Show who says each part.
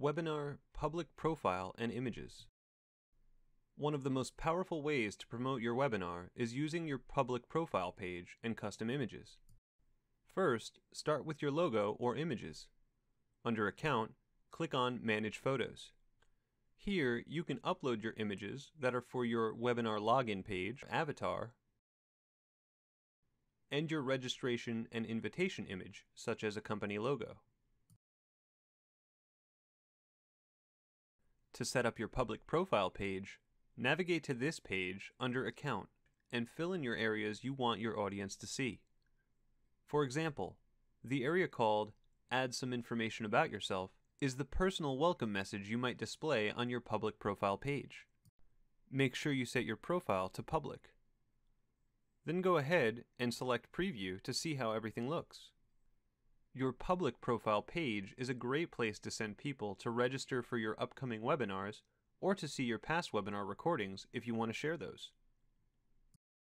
Speaker 1: Webinar Public Profile and Images. One of the most powerful ways to promote your webinar is using your public profile page and custom images. First, start with your logo or images. Under Account, click on Manage Photos. Here, you can upload your images that are for your webinar login page, avatar, and your registration and invitation image, such as a company logo. To set up your public profile page, navigate to this page under Account and fill in your areas you want your audience to see. For example, the area called Add some information about yourself is the personal welcome message you might display on your public profile page. Make sure you set your profile to public. Then go ahead and select Preview to see how everything looks. Your public profile page is a great place to send people to register for your upcoming webinars or to see your past webinar recordings if you want to share those.